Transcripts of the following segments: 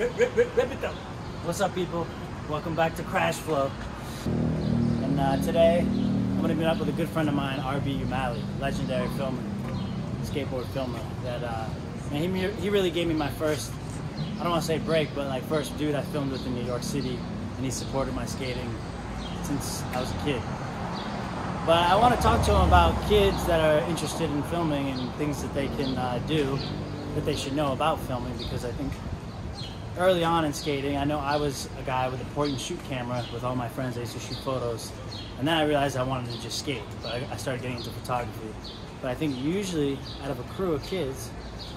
Rip, rip, rip, rip it up. What's up, people? Welcome back to Crash Flow. And uh, today, I'm going to meet up with a good friend of mine, RB Umali, legendary filmer, skateboard filmer. That uh, he, he really gave me my first, I don't want to say break, but like first dude I filmed with in New York City, and he supported my skating since I was a kid. But I want to talk to him about kids that are interested in filming and things that they can uh, do that they should know about filming because I think early on in skating, I know I was a guy with a point and shoot camera with all my friends. I used to shoot photos, and then I realized I wanted to just skate. But I, started getting into photography. But I think usually, out of a crew of kids,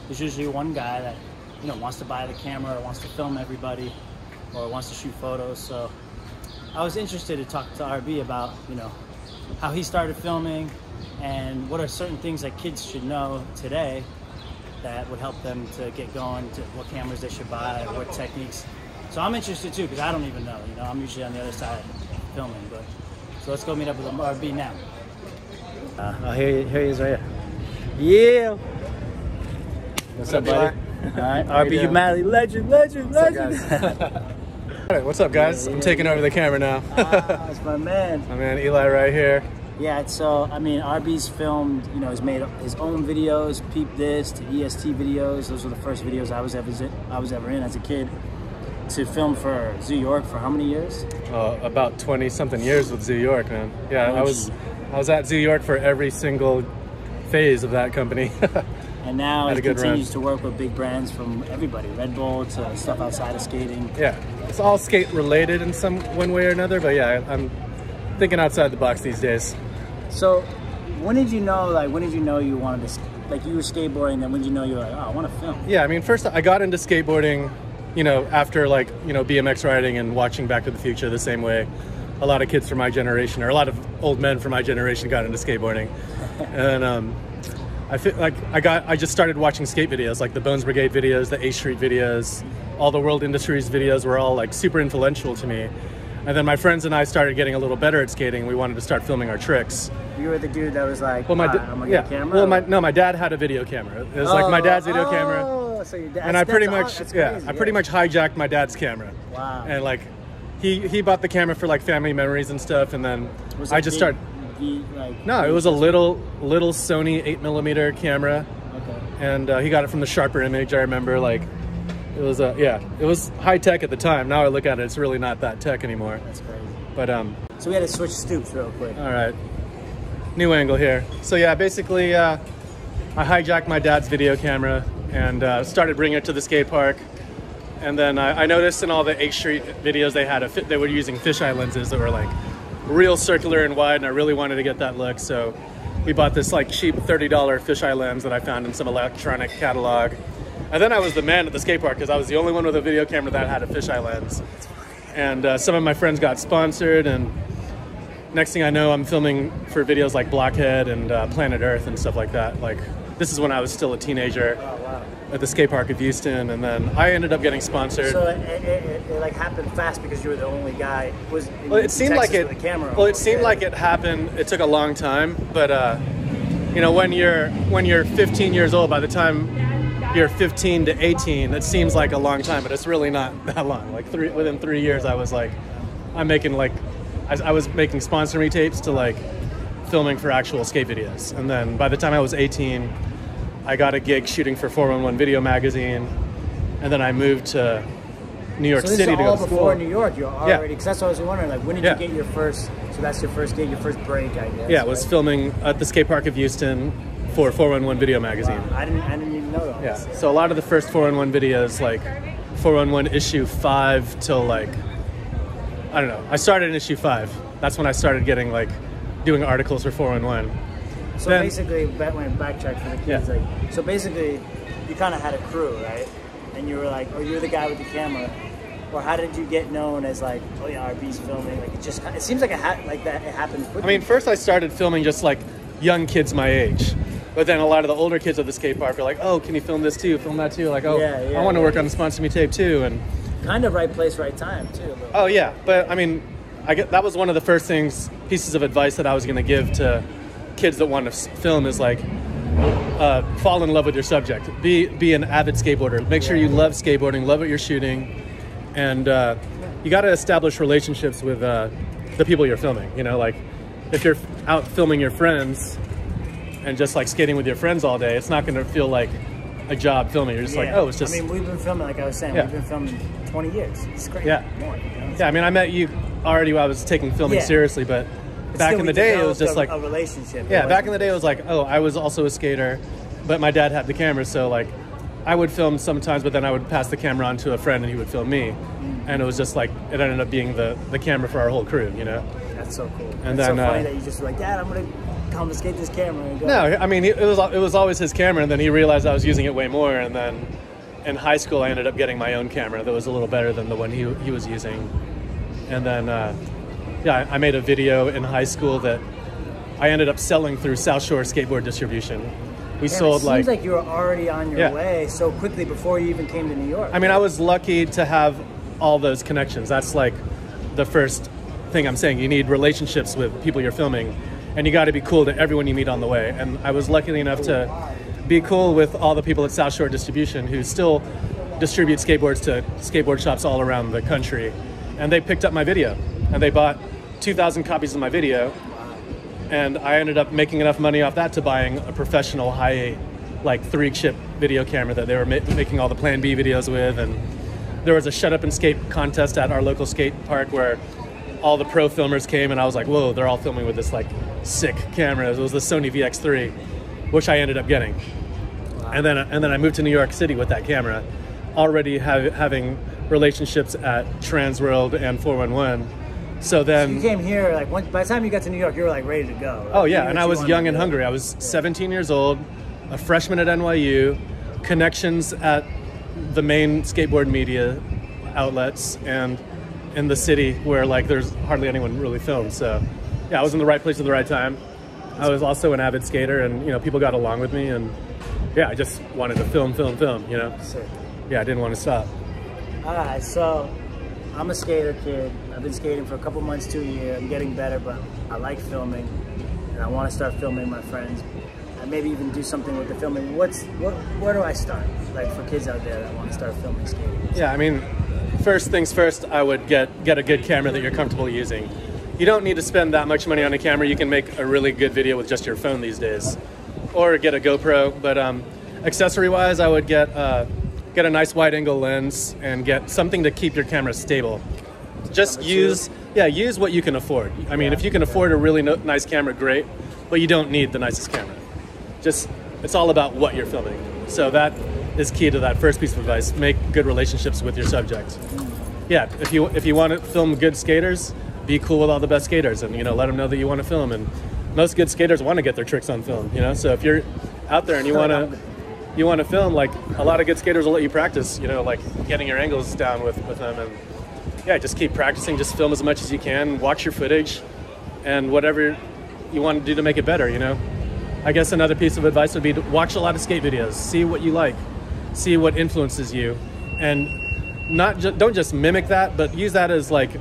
there's usually one guy that you know wants to buy the camera or wants to film everybody or wants to shoot photos. So I was interested to talk to RB about you know how he started filming and what are certain things that kids should know today that would help them to get going, to what cameras they should buy, what techniques. So I'm interested too because I don't even know. You know, I'm usually on the other side filming. But so let's go meet up with RB now. Uh, oh, here, here he is right here. Yeah. What's up, buddy? All right, RB Umali, legend, legend, legend. All right, what's up, guys? I'm taking over the camera now. ah, that's my man. My man Eli right here. Yeah, so I mean, RB's filmed. You know, he's made his own videos. Peep this to EST videos. Those were the first videos I was ever I was ever in as a kid. To film for Zoo York for how many years? Uh, about twenty something years with Zoo York, man. Yeah, I was I was at Zoo York for every single phase of that company. and now he continues run. to work with big brands from everybody, Red Bull to stuff outside of skating. Yeah, it's all skate related in some one way or another. But yeah, I'm thinking outside the box these days. So, when did you know? Like, when did you know you wanted to? Like, you were skateboarding, then when did you know you were like, oh, I want to film? Yeah, I mean, first I got into skateboarding, you know, after like you know BMX riding and watching Back to the Future the same way. A lot of kids from my generation, or a lot of old men from my generation, got into skateboarding, and um, I feel like I got I just started watching skate videos, like the Bones Brigade videos, the H Street videos, all the World Industries videos were all like super influential to me. And then my friends and I started getting a little better at skating. We wanted to start filming our tricks. You were the dude that was like, well, my da- I'm gonna yeah. get a camera. Well, my no, my dad had a video camera. It was oh, like my dad's video oh, camera. So your dad, and I pretty much crazy, yeah, I pretty much hijacked my dad's camera. Wow. And like, he he bought the camera for like family memories and stuff, and then I just started. like, no, it was a little little Sony eight millimeter camera. Okay. And uh, he got it from the Sharper Image. I remember like it was uh, yeah, it was high tech at the time. Now I look at it, it's really not that tech anymore. That's crazy. But um. So we had to switch stoops real quick. All right. New angle here. So yeah, basically, uh, I hijacked my dad's video camera and uh, started bringing it to the skate park. And then I, I noticed in all the H Street videos they had, a fit, they were using fisheye lenses that were like real circular and wide, and I really wanted to get that look. So we bought this like cheap $30 fisheye lens that I found in some electronic catalog and then I was the man at the skate park because I was the only one with a video camera that had a fisheye lens. And uh, some of my friends got sponsored, and next thing I know, I'm filming for videos like Blockhead and uh, Planet Earth and stuff like that. Like this is when I was still a teenager oh, wow. at the skate park of Houston, and then I ended up getting sponsored. So it, it, it, it like happened fast because you were the only guy. Was well, it seemed Texas like it. camera well, it seemed like it happened. It took a long time, but uh, you know, when you're when you're 15 years old, by the time you're 15 to 18, that seems like a long time, but it's really not that long. Like three within three years, I was like, I'm making like, I, I was making sponsor me tapes to like filming for actual skate videos, and then by the time I was 18, I got a gig shooting for 411 Video Magazine, and then I moved to New York so City to go to before school. New York. You're already because that's what I was wondering. Like, when did yeah. you get your first? So that's your first gig, your first break, I guess. Yeah, I was filming at the skate park of Houston for 411 Video Magazine. Wow. I didn't, I didn't even know that. Yeah. So a lot of the first 411 videos, like 411 issue five till like, I don't know. I started in issue five. That's when I started getting like doing articles for 411. So then, basically, back when backtrack for the kids, yeah. like, so basically, you kind of had a crew, right? And you were like, oh, you're the guy with the camera, or how did you get known as like, oh yeah, RB's filming? Like it just, it seems like it ha- like that it happened. Quickly. I mean, first I started filming just like young kids my age. But then a lot of the older kids at the skate park are like, "Oh, can you film this too? Film that too?" Like, "Oh, yeah, yeah, I want to work on the sponsor me tape too." And kind of right place, right time too. Oh yeah, but I mean, I get that was one of the first things, pieces of advice that I was going to give to kids that want to film is like, uh, fall in love with your subject. Be be an avid skateboarder. Make sure you love skateboarding, love what you're shooting, and uh, you got to establish relationships with uh, the people you're filming. You know, like if you're out filming your friends and just like skating with your friends all day, it's not going to feel like a job filming. You're just like, oh, it's just I mean, we've been filming, like I was saying, Yeah. we've been filming 20 years. It's great. Yeah. More, you know? yeah. I mean, I met you already. while I was taking filming Yeah. seriously, but But back in the day, it was just a, like a relationship. Yeah, back in the day, it was like, oh, I was also a skater, but my dad had the camera, so like, I would film sometimes, but then I would pass the camera on to a friend, and he would film me, Mm. and it was just like it ended up being the the camera for our whole crew, you know. That's so cool. And it's then, so funny uh, that you just were like, Dad, I'm gonna confiscate this camera and go. No, I mean, it was it was always his camera, and then he realized I was using it way more, and then in high school, I ended up getting my own camera that was a little better than the one he he was using, and then uh, yeah, I made a video in high school that I ended up selling through South Shore Skateboard Distribution. We Damn, sold it like seems like you were already on your Yeah. way so quickly before you even came to New York. I mean, I was lucky to have all those connections. That's like the first thing I'm saying. You need relationships with people you're filming, and you got to be cool to everyone you meet on the way. And I was lucky enough to be cool with all the people at South Shore Distribution who still distribute skateboards to skateboard shops all around the country. And they picked up my video, and they bought 2,000 copies of my video. And I ended up making enough money off that to buying a professional high, like three chip video camera that they were ma- making all the Plan B videos with. And there was a shut up and skate contest at our local skate park where all the pro filmers came, and I was like, whoa, they're all filming with this like sick camera. It was the Sony VX3, which I ended up getting. And then, uh, and then I moved to New York City with that camera, already have, having relationships at Transworld and 411. So then you came here like once, by the time you got to New York, you were like ready to go. Oh yeah, and I was wanted young and hungry. I was 17 years old, a freshman at NYU, connections at the main skateboard media outlets, and in the city where like there's hardly anyone really filmed. So yeah, I was in the right place at the right time. I was also an avid skater, and you know people got along with me, and yeah, I just wanted to film, film, film. You know, yeah, I didn't want to stop. All right, so I'm a skater kid. I've been skating for a couple months to a year. I'm getting better, but I like filming, and I want to start filming my friends. And maybe even do something with the filming. What's what? Where do I start? Like for kids out there that want to start filming skating. Yeah, I mean, first things first, I would get get a good camera that you're comfortable using. You don't need to spend that much money on a camera. You can make a really good video with just your phone these days, or get a GoPro. But um, accessory-wise, I would get uh, get a nice wide-angle lens and get something to keep your camera stable. Just use yeah, use what you can afford. I mean, if you can afford a really no- nice camera, great. But you don't need the nicest camera. Just it's all about what you're filming. So that is key to that first piece of advice. Make good relationships with your subject. Yeah, if you if you want to film good skaters, be cool with all the best skaters, and you know let them know that you want to film. And most good skaters want to get their tricks on film. You know, so if you're out there and you want to you want to film, like a lot of good skaters will let you practice. You know, like getting your angles down with with them, and yeah, just keep practicing. Just film as much as you can. Watch your footage, and whatever you want to do to make it better. You know. I guess another piece of advice would be to watch a lot of skate videos, see what you like, see what influences you, and not ju- don't just mimic that, but use that as like,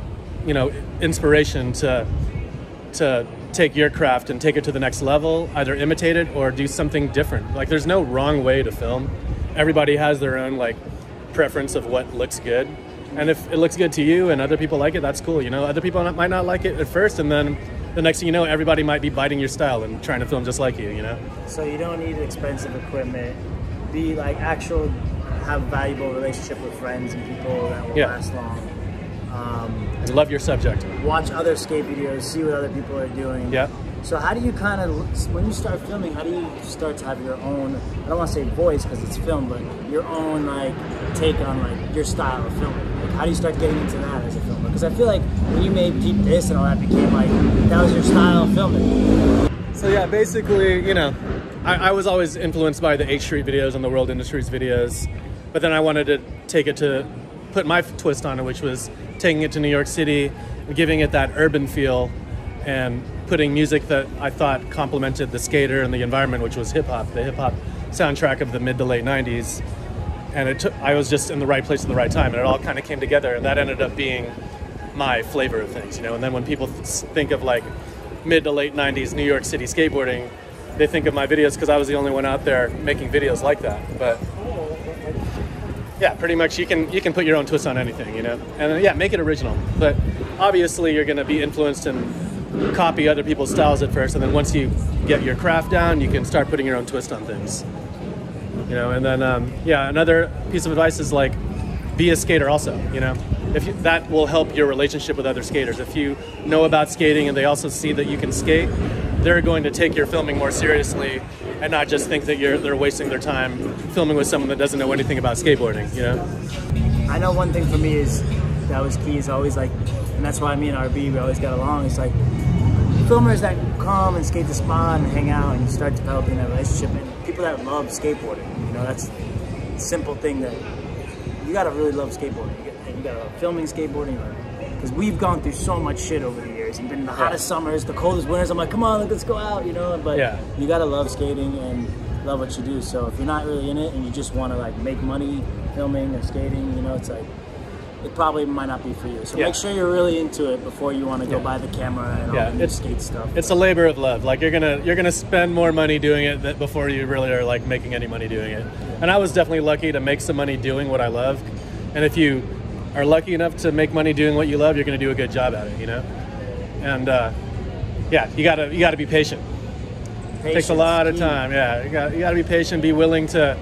you know, inspiration to to take your craft and take it to the next level. Either imitate it or do something different. Like, there's no wrong way to film. Everybody has their own like preference of what looks good, and if it looks good to you and other people like it, that's cool. You know, other people might not like it at first, and then the next thing you know, everybody might be biting your style and trying to film just like you. You know. So you don't need expensive equipment. Be like actual, have valuable relationship with friends and people that will Yeah. last long. Um, And love your subject. watch other skate videos, see what other people are doing. Yeah. So how do you kind of, when you start filming, how do you start to have your own, I don't want to say voice because it's film, but your own like take on like your style of filming? Like how do you start getting into that as a filmer? Because I feel like when you made Peep This and all that became like, that was your style of filming. So yeah, basically, you know, I, I was always influenced by the H Street videos and the World Industries videos, but then I wanted to take it to put my twist on it, which was taking it to New York City giving it that urban feel and putting music that I thought complemented the skater and the environment, which was hip hop, the hip hop soundtrack of the mid to late '90s. And it took, I was just in the right place at the right time, and it all kind of came together, and that ended up being my flavor of things, you know. And then when people th- think of like mid to late '90s New York City skateboarding, they think of my videos because I was the only one out there making videos like that. But yeah, pretty much you can you can put your own twist on anything, you know, and uh, yeah, make it original. But obviously, you're going to be influenced and copy other people's styles at first, and then once you get your craft down, you can start putting your own twist on things. You know, and then um, yeah, another piece of advice is like be a skater also. You know, if you, that will help your relationship with other skaters. If you know about skating and they also see that you can skate, they're going to take your filming more seriously and not just think that you're they're wasting their time filming with someone that doesn't know anything about skateboarding. You know. I know one thing for me is that was key is always like, and that's why me and RB we always got along. It's like filmers that come and skate the spot and hang out and you start developing that relationship and people that love skateboarding. You know, that's a simple thing that you gotta really love skateboarding. You gotta, you gotta love filming skateboarding because we've gone through so much shit over the years. You've been in the hottest yeah. summers, the coldest winters. I'm like, come on, let's go out, you know. But yeah. you gotta love skating and love what you do. So if you're not really in it and you just want to like make money filming or skating, you know, it's like it probably might not be for you. So yeah. make sure you're really into it before you want to go yeah. buy the camera and yeah. all the it's, skate stuff. It's a labor of love. Like you're gonna you're gonna spend more money doing it before you really are like making any money doing it. And I was definitely lucky to make some money doing what I love. And if you are lucky enough to make money doing what you love, you're gonna do a good job at it. You know. And uh, yeah, you gotta you gotta be patient. Patience, takes a lot of time. Yeah, you got you got to be patient. Be willing to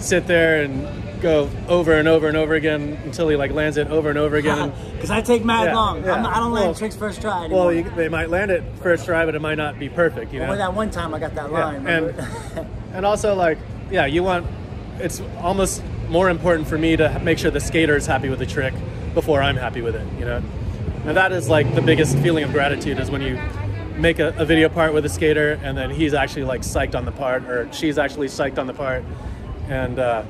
sit there and go over and over and over again until he like lands it over and over again. Because I take mad yeah, long. Yeah. Not, I don't land well, tricks first try. Anymore. Well, you, they might land it first try, but it might not be perfect. You know. Well, that one time I got that line. Yeah. And and also like yeah, you want it's almost more important for me to make sure the skater is happy with the trick before I'm happy with it. You know. And that is like the biggest feeling of gratitude is when you make a, a video part with a skater and then he's actually like psyched on the part or she's actually psyched on the part and. Uh,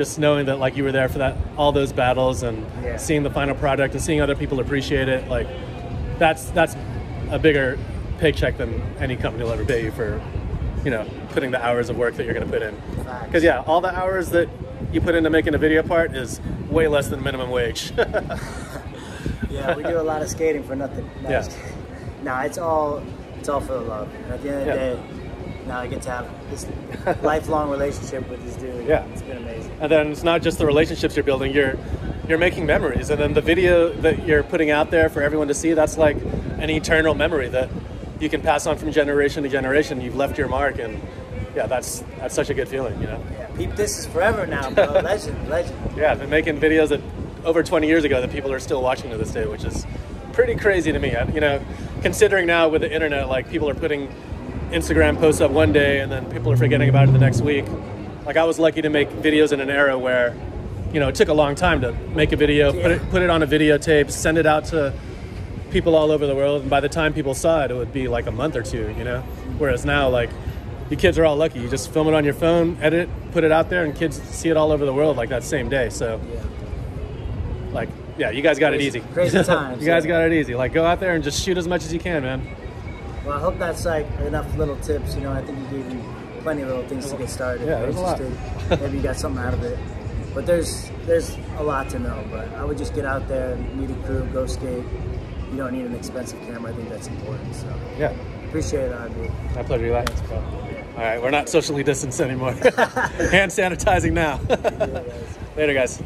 just knowing that like you were there for that all those battles and yeah. seeing the final product and seeing other people appreciate it like that's that's a bigger paycheck than any company will ever pay you for you know putting the hours of work that you're going to put in because yeah all the hours that you put into making a video part is way less than minimum wage yeah we do a lot of skating for nothing no, yeah. no it's all it's all for the love and at the end of the yeah. day now I get to have this lifelong relationship with this dude. Yeah, it's been amazing. And then it's not just the relationships you're building; you're you're making memories, and then the video that you're putting out there for everyone to see that's like an eternal memory that you can pass on from generation to generation. You've left your mark, and yeah, that's that's such a good feeling, you know. Yeah, Peep, this is forever now, bro. legend, legend. Yeah, I've been making videos that over 20 years ago that people are still watching to this day, which is pretty crazy to me. You know, considering now with the internet, like people are putting Instagram posts up one day and then people are forgetting about it the next week. Like I was lucky to make videos in an era where, you know, it took a long time to make a video, yeah. put it put it on a videotape, send it out to people all over the world, and by the time people saw it, it would be like a month or two, you know. Whereas now, like, you kids are all lucky. You just film it on your phone, edit, it, put it out there, and kids see it all over the world like that same day. So, yeah. like, yeah, you guys got crazy, it easy. Crazy times. you guys got it easy. Like, go out there and just shoot as much as you can, man. Well, I hope that's like enough little tips. You know, I think you gave me plenty of little things to get started. Yeah, there's a lot. Maybe you got something out of it. But there's there's a lot to know. But I would just get out there, meet a crew, go skate. You don't need an expensive camera. I think that's important. So yeah, appreciate it, RB. My pleasure, Eli. Thanks, bro. All right, we're not socially distanced anymore. Hand sanitizing now. Later, guys.